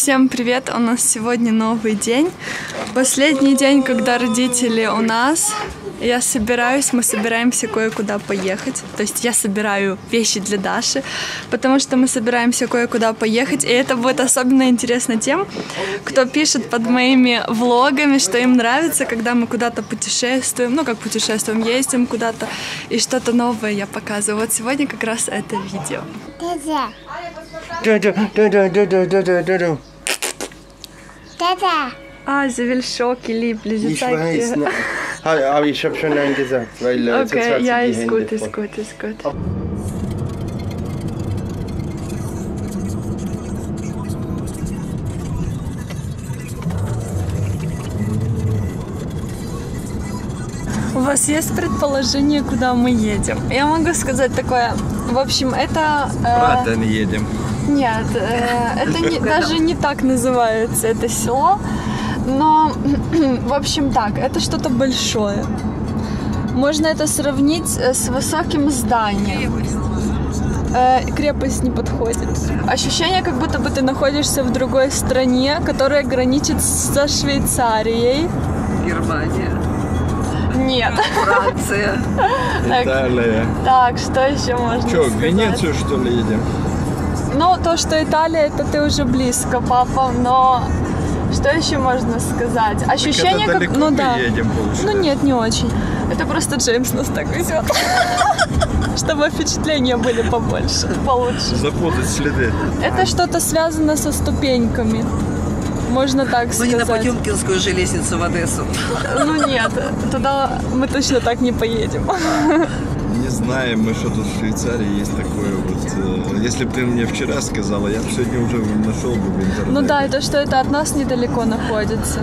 Всем привет! У нас сегодня новый день. Последний день, когда родители у нас. Я собираюсь, мы собираемся кое-куда поехать. То есть я собираю вещи для Даши, потому что мы собираемся кое-куда поехать. И это будет особенно интересно тем, кто пишет под моими влогами, что им нравится, когда мы куда-то путешествуем. Ну, как путешествуем, ездим куда-то. И что-то новое я показываю. Вот сегодня как раз это видео. Dada. Du-du-du-du-du-du-du-du. Dada. А, Завельшоки, Липли, Ich weiß nicht. Aber ich habe schon Nein gesagt, weil äh, sie ja, ist Hände gut, ist voll. gut, ist gut. У вас есть предположение, куда мы едем? Я могу сказать такое. В общем, это... э, Брата не едем. Нет, э, это не- даже не так называется это село. Но, в общем, так, это что-то большое. Можно это сравнить э, с высоким зданием. Э, крепость не подходит. Ощущение, как будто бы ты находишься в другой стране, которая граничит со Швейцарией. Германия, Нет. Франция. Так, Италия. так, что еще можно Че, в? Венецию что ли едем? Ну, то, что Италия, это ты уже близко, папа, но что еще можно сказать? Ощущение, это как... Ну мы да. едем, получается? Ну нет, не очень. Это просто Джеймс нас так везет. Чтобы впечатления были побольше, получше. Запутать следы. Это что-то связано со ступеньками. Можно так Ну не на сказать. Потемкинскую же лестницу в Одессу. Ну нет, туда мы точно так не поедем. Не знаем мы, что тут в Швейцарии есть такое вот. э, Если бы ты мне вчера сказала, я бы сегодня уже нашел бы в интернете. Ну да, это что это от нас недалеко находится.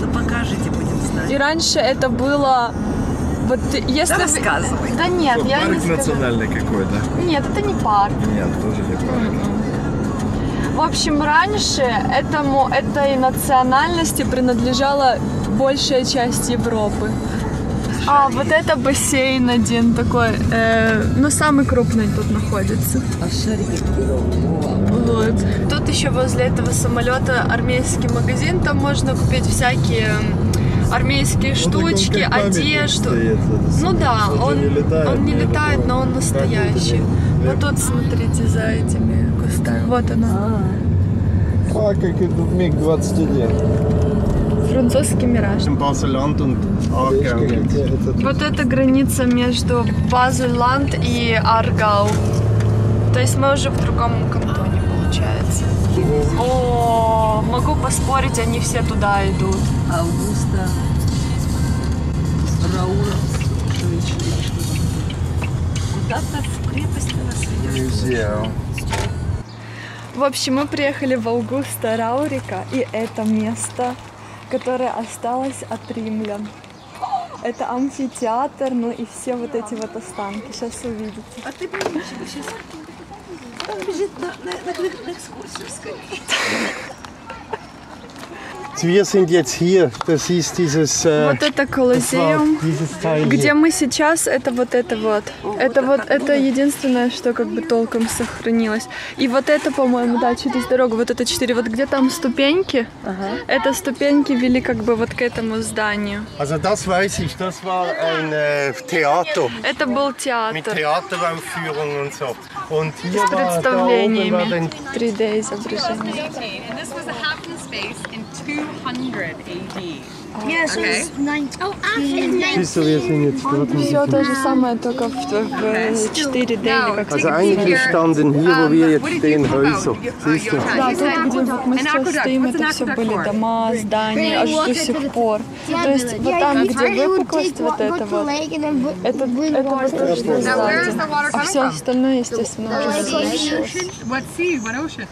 Ну покажите, будем знать. И раньше это было... Вот если... Да рассказывай. Да нет, Что, я не парк национальный какой-то? Нет, это не парк. Нет, тоже не парк. В общем, раньше этому, этой национальности принадлежала большая часть Европы. А, вот это бассейн один такой, э, ну, самый крупный тут находится. А Вот. Тут еще возле этого самолета армейский магазин, там можно купить всякие армейские штучки, одежду. Ну да, он, он не летает, но он настоящий. Вот тут смотрите за этими кустами. Вот она. А, как это в МиГ-21. Французский мираж. Вот это граница между Базель-Ланд и Аргау. То есть мы уже в другом кантоне, получается. О, могу поспорить, они все туда идут. Августа. Раура. Куда-то в крепости нас. Музей. В общем, мы приехали в Аугуста Раурика, и это место, которое осталось от римлян. Это амфитеатр, ну и все вот эти вот останки. Сейчас увидите. А ты помнишь, сейчас он бежит на, на, на, на экскурсию скорее. Wir sind jetzt hier. Das ist dieses, äh, Вот это war Колизеум. Где мы сейчас, это вот это вот. Это вот, это единственное, что как бы толком сохранилось. И вот это, по-моему, да, через дорогу, вот это четыре. Вот где там ступеньки, это ступеньки вели как бы вот к этому зданию. Also das weiß ich, das war ein äh, Theater Это был mit театр Theateraufführungen und so. Und hier с war, da oben war представлениями. dann 3D-изображение. And this was a Hampton space in 200 AD. Yes, Okay. it's 19. Siehst du, wir sind jetzt dort. Все то же самое, только в, в 4D или как Also eigentlich standen hier, wo wir jetzt stehen, Häuser. Siehst du? Да, тут, где вот мы сейчас стоим, это все aqueduct были for? дома, здания, аж до сих пор. То есть вот там, где выпуклость вот это вот, это, это the water А все остальное, естественно, уже разрушилось. What sea? What ocean?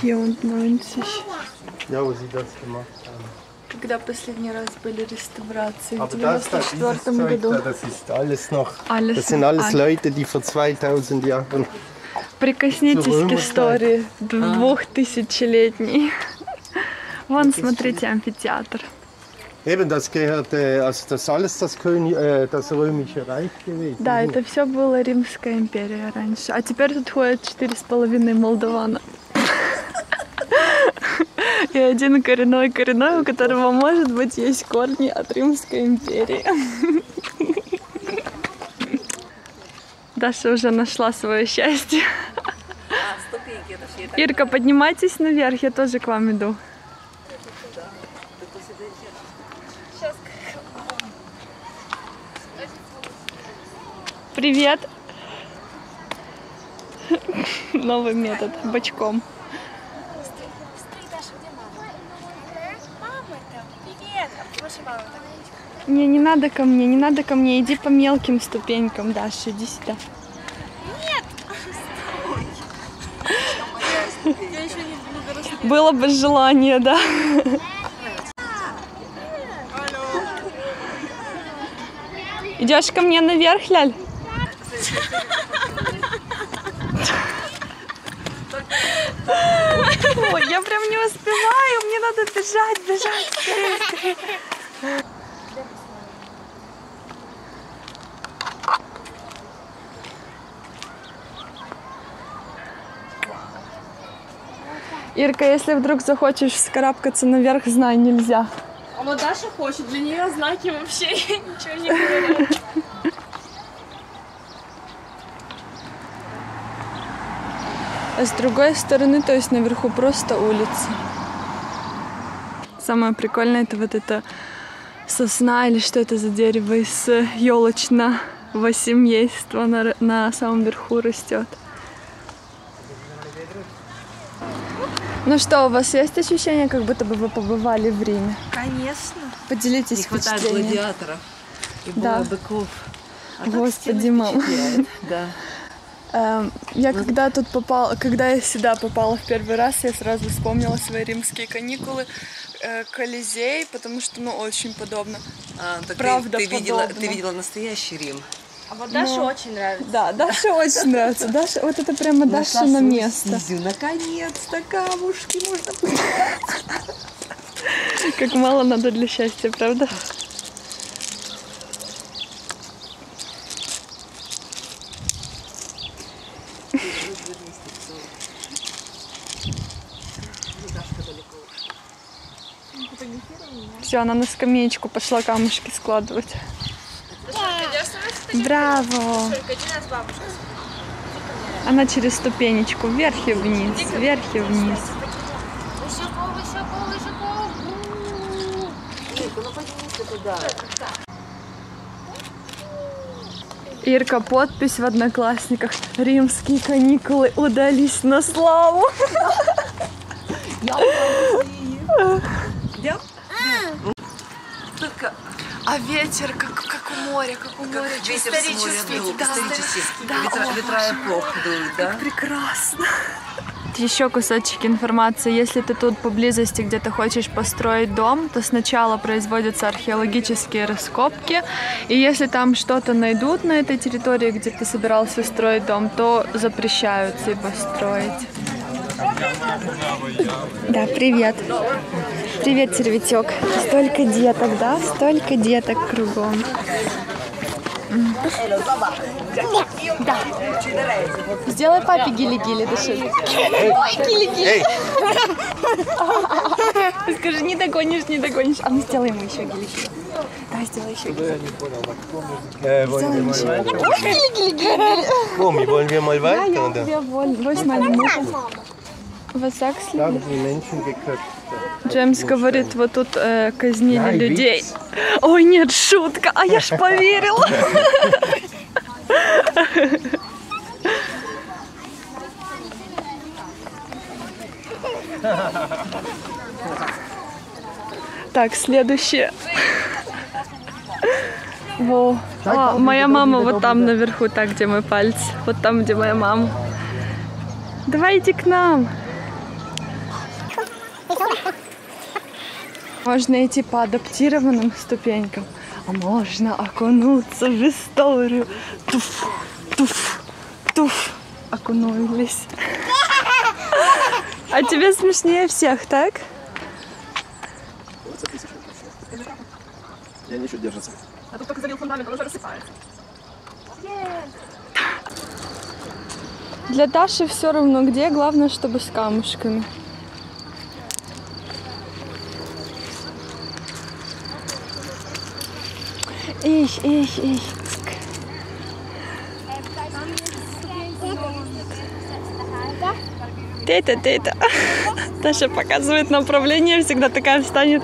Vierundneunzig. Ja, wo sie das gemacht haben. Когда последний раз были реставрации? В Aber das, da, dieses 94 Zeug году. da, das ist alles noch. Alles das sind noch alles alt. Leute, die vor 2000 Jahren. Прикоснитесь к Целуем истории двухтысячелетней. Вон, смотрите, амфитеатр. Eben, das gehört, äh, also das alles das, König, äh, das Römische Reich gewesen. Да, это все было Римская империя раньше. А теперь тут ходят четыре с половиной молдавана. И один коренной коренной, у которого, может быть, есть корни от Римской империи. Даша уже нашла свое счастье. А, Ирка, поднимайтесь наверх, я тоже к вам иду. Привет. Новый метод бочком. Не, не надо ко мне, не надо ко мне, иди по мелким ступенькам, Даша, иди сюда. Было бы желание, да. Идешь ко мне наверх, Ляль? Ой, я прям не успеваю, мне надо бежать, бежать, скорее, скорее. Ирка, если вдруг захочешь вскарабкаться наверх, знай, нельзя. А вот Даша хочет, для нее знаки вообще ничего не говорят. А с другой стороны, то есть наверху просто улица. Самое прикольное это вот это сосна или что это за дерево из елочного семейства на, р- на самом верху растет. Ну что, у вас есть ощущение, как будто бы вы побывали в Риме? Конечно. Поделитесь Не хватает впечатлениями. гладиаторов и Да. быков. А Господи, мам. Да. Эм, Я когда тут попала, когда я сюда попала в первый раз, я сразу вспомнила свои римские каникулы, э, Колизей, потому что, ну, очень подобно. А, так ты- Правда ты, видела, подобно. ты видела настоящий Рим. А вот Даше Ну. очень нравится. Да, Даша очень нравится. Даша, вот это прямо Даша на место. Наконец-то камушки можно Как мало надо для счастья, правда? Все, она на скамеечку пошла камушки складывать. Браво! Она через ступенечку вверх и вниз, вверх и вниз. Ирка, подпись в Одноклассниках. Римские каникулы удались на славу. Только А ветер, как, как у моря, как у моря. ветер с моря дул, да. исторический. Да, Ветра, о, ветра эпох дуют, да? Прекрасно. Еще кусочек информации. Если ты тут поблизости где-то хочешь построить дом, то сначала производятся археологические раскопки. И если там что-то найдут на этой территории, где ты собирался строить дом, то запрещают типа строить. Да, привет. Привет, сервитек. Столько деток, да? Столько деток кругом. Да. Сделай папе гили-гили, дыши. Гили-гили. Скажи, не догонишь, не догонишь. А ну сделай ему еще гили-гили. Давай, сделай еще гили-гили. Äh, wollen wir mal weiter? Mami, Menschen geköpft. Джеймс говорит, вот тут э, казнили людей. Ой, нет, шутка, а я ж поверила. Так, следующее. Во. А, моя мама вот там наверху, так, где мой палец. Вот там, где моя мама. Давайте к нам. Можно идти по адаптированным ступенькам, а можно окунуться в историю. Туф, туф, туф. окунулись. А тебе смешнее всех, так? Я ничего держится. А тут только залил фундамент, он уже рассыпается. Для Даши все равно где, главное, чтобы с камушками. Ищ, ищ, ищ. Тета, тета. Даша показывает направление, всегда такая встанет.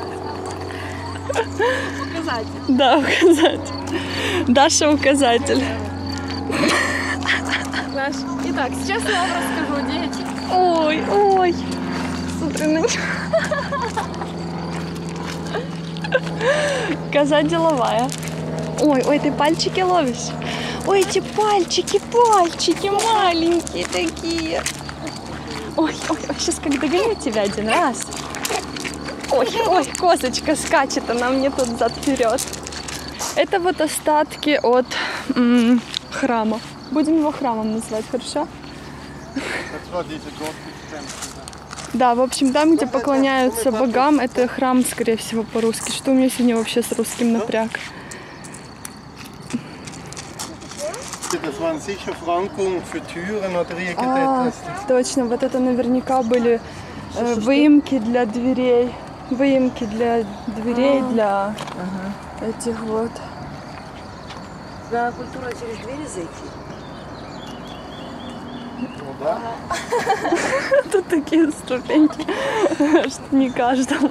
Указать. Да, указать. Даша указатель. Знаешь. Итак, сейчас я вам расскажу, дети. Ой, ой. Смотри на него. Коза деловая. Ой, ой, ты пальчики ловишь. Ой, эти пальчики, пальчики маленькие такие. Ой, ой, ой, сейчас как догоню тебя один раз. Ой, ой, козочка скачет, она мне тут зад вперед. Это вот остатки от м, храма. Будем его храмом называть, хорошо? Да, в общем, там, где поклоняются богам, это храм, скорее всего, по-русски. Что у меня сегодня вообще с русским напряг? Das waren sicher Frankungen für Türen oder А, точно, вот это наверняка были э, выемки для дверей. Выемки для дверей, для этих вот. Да, культура через двери зайти. Тут такие ступеньки, что не каждому.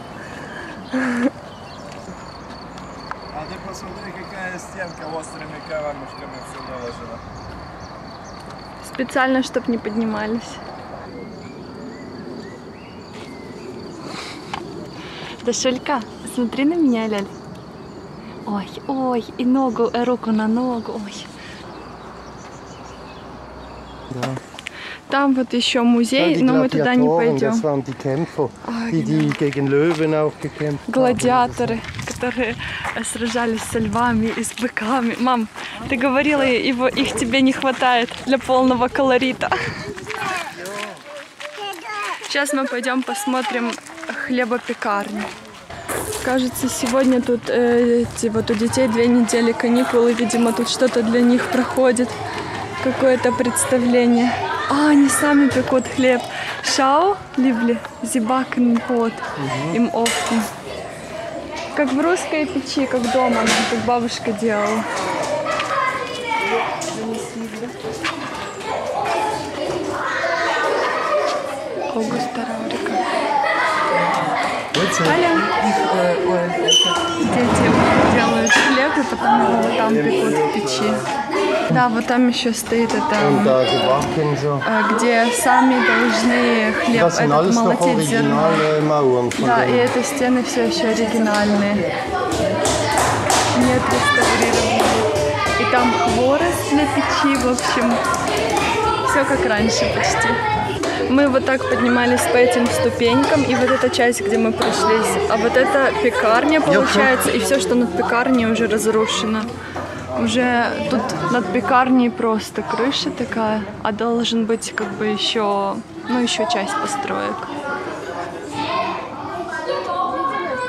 А ты посмотри, какая стенка острыми камушками все выложена. Специально, чтобы не поднимались. Дашулька, смотри на меня, Ляль. Ой, ой, и ногу, э, руку на ногу, ой. Там вот еще музей, но мы туда не пойдем. Die Kämpfer, die, die gegen Löwen auch gekämpft haben. Которые сражались со львами и с быками. Мам, ты говорила, его, их тебе не хватает для полного колорита. Сейчас мы пойдем посмотрим хлебопекарню. Кажется, сегодня тут э, вот у детей две недели каникулы, видимо, тут что-то для них проходит, какое-то представление. А, они сами пекут хлеб. Шау, либли, зибакен пот, им офтен. Как в русской печи, как дома, как бабушка делала. Аугуста Раурика. Аля. Дети делают хлеб и потом его там пекут в печи. Да, вот там еще стоит это, so. э, где сами должны хлеб Das этот молотить зерно. Да, и эти стены все еще оригинальные. Не отреставрированы. И там хворост для печи, в общем, все как раньше почти. Мы вот так поднимались по этим ступенькам, и вот эта часть, где мы прошлись. А вот это пекарня получается, и все, что над пекарней уже разрушено. Уже тут над пекарней просто крыша такая, а должен быть как бы еще, ну еще часть построек.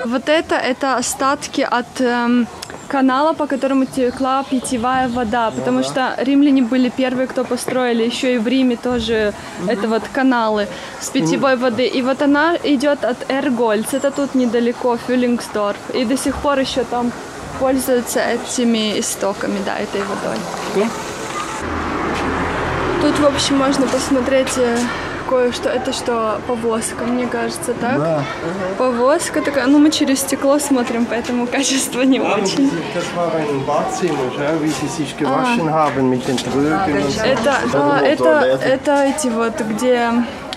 Вот это, это остатки от эм, канала, по которому текла питьевая вода, потому что римляне были первые, кто построили, еще и в Риме тоже это вот каналы с питьевой воды. И вот она идет от Эргольц, это тут недалеко, Фюлингсдорф, и до сих пор еще там пользуются этими истоками, да, этой водой. Тут, в общем, можно посмотреть э, кое-что. Это что, повозка, мне кажется, так? Да. Повозка такая, ну мы через стекло смотрим, поэтому качество не очень. Mit den Trögen. und so. Это, а, это, это эти вот, где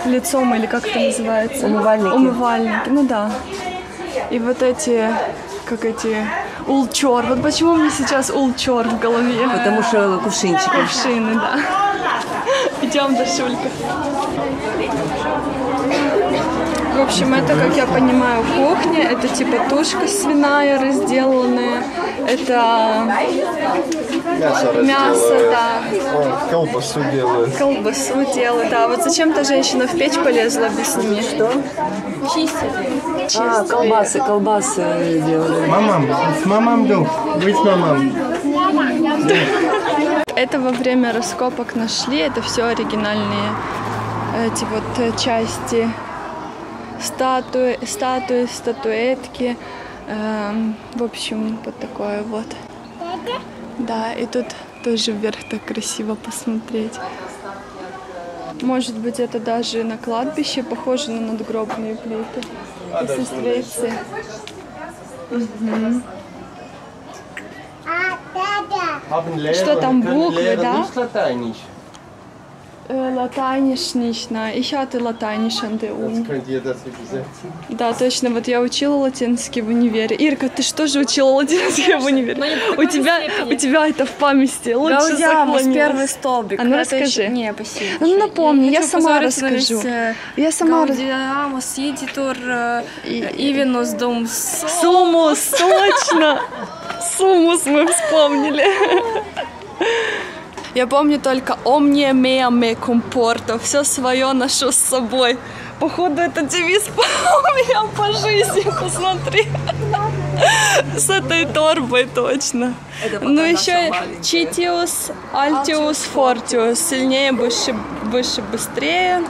лицом или как это называется? Умывальники. Умывальники, ну да. И вот эти, как эти, улчор. Вот почему мне сейчас улчор в голове? Потому что кувшинчики. Кувшины, да. Идем, Дашулька. В общем, это, как я понимаю, кухня. Это типа тушка свиная разделанная. Это Мясо Мясо, да. О, колбасу делают. Колбасу делают, да. Вот зачем-то женщина в печь полезла, объясни мне. Что? А, колбасы, колбасы делали. Мамам, с мамам ду. Вы с мамам. Это во время раскопок нашли, это все оригинальные эти вот э, части статуи, статуи, статуэтки. Эм, в общем, вот такое вот. Да, и тут тоже вверх так красиво посмотреть. Может быть, это даже на кладбище похоже на надгробные плиты. Если встретиться. Lehrer, Что там, буквы, Lehrer nicht Латайниш нична. Ich hatte Lateinisch an der Uni. Jetzt könnt ihr das übersetzen. Да, точно. Вот я учила латинский в универе. Ирка, ты что же учила латинский в универе? У тебя, у тебя это в памяти. Лучше сохранилось. первый столбик. А ну расскажи. еще- Не, спасибо. Ну, напомни, я сама расскажу. Я сама рас- Гаудиамус, Сидитур, Ивенус, Дум, Сумус, точно! Сумус мы вспомнили. Я помню только «Omnia mea me comporto», все свое ношу с собой. Походу, это девиз у меня по жизни, посмотри. С этой торбой точно. Ну еще Читиус, Альтиус, Фортиус. Сильнее, выше, выше, быстрее.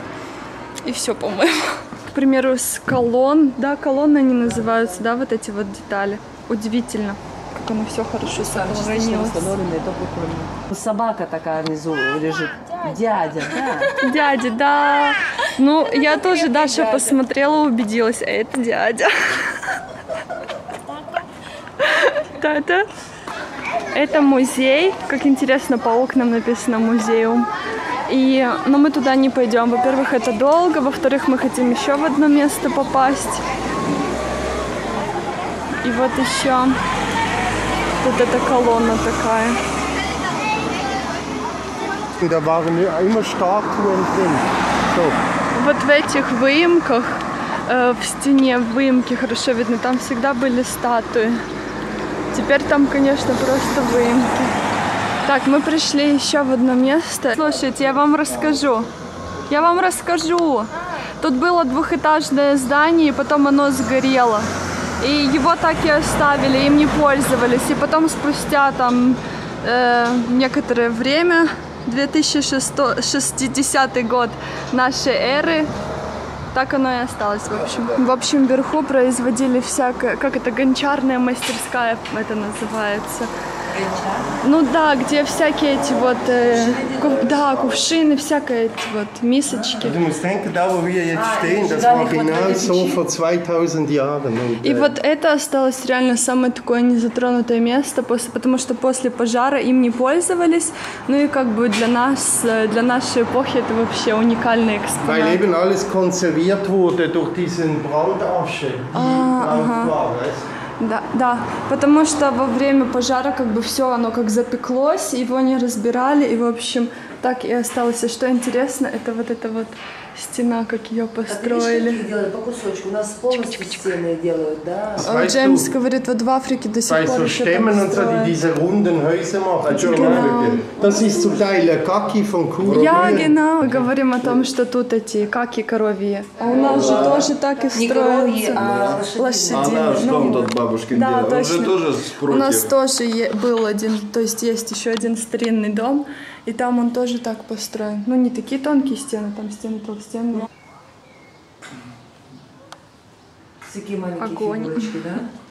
И все, по-моему. К примеру, с колонн, да, колонны они называются, да, вот эти вот детали. Удивительно, как оно все хорошо сохранилось. Прикольно. Собака такая внизу лежит. Дядя, да. Дядя, да. Ну, я тоже, Даша, посмотрела, убедилась, а это дядя. Да, это, это музей. Как интересно, по окнам написано музеум. И, но мы туда не пойдем. Во-первых, это долго. Во-вторых, мы хотим еще в одно место попасть. И вот еще вот эта колонна такая. Da waren immer Statuen drin. So. Вот в этих выемках, э, в стене в выемке хорошо видно, там всегда были статуи. Теперь там, конечно, просто выемки. Так, мы пришли еще в одно место. Слушайте, я вам расскажу. Я вам расскажу. Тут было двухэтажное здание, и потом оно сгорело. И его так и оставили, им не пользовались. И потом спустя там э, некоторое время, 2060 год нашей эры, так оно и осталось, в общем. В общем, вверху производили всякое, как это, гончарная мастерская это называется. Ну да, где всякие эти вот, э, ку- да, кувшины, всякие эти вот мисочки. Du musst denken, da wo wir jetzt stehen, das war genau so vor 2000 Jahren. Und, И вот это осталось реально самое такое незатронутое место, после, потому что после пожара им не пользовались. Ну и как бы для нас, э, для нашей эпохи это вообще уникальный Weil экспонат. eben alles konserviert wurde durch diesen Brandasche, die drauf war, weißt du? Да, да, потому что во время пожара как бы все оно как запеклось, его не разбирали, и в общем так и осталось. И что интересно, это вот эта вот стена, как ее построили. делают по кусочку. У нас полностью стены делают, да. А Джеймс говорит, вот в Африке до сих пор еще так Stämmen und so, die строят. diese runden Häuser machen. Das ist zum Teil ein Kaki von Kuh. Я, genau, говорим о том, что тут эти каки коровьи. А у нас же тоже так и Не коровьи, строятся. а А Лошадиные. наш Ну, дом тот бабушкин да, делал. Он же точно. У нас тоже был один, то есть есть еще один старинный дом, и там он тоже так построен. Ну, не такие тонкие стены, там стены толстенные. Такие маленькие Огонь. фигурочки, да?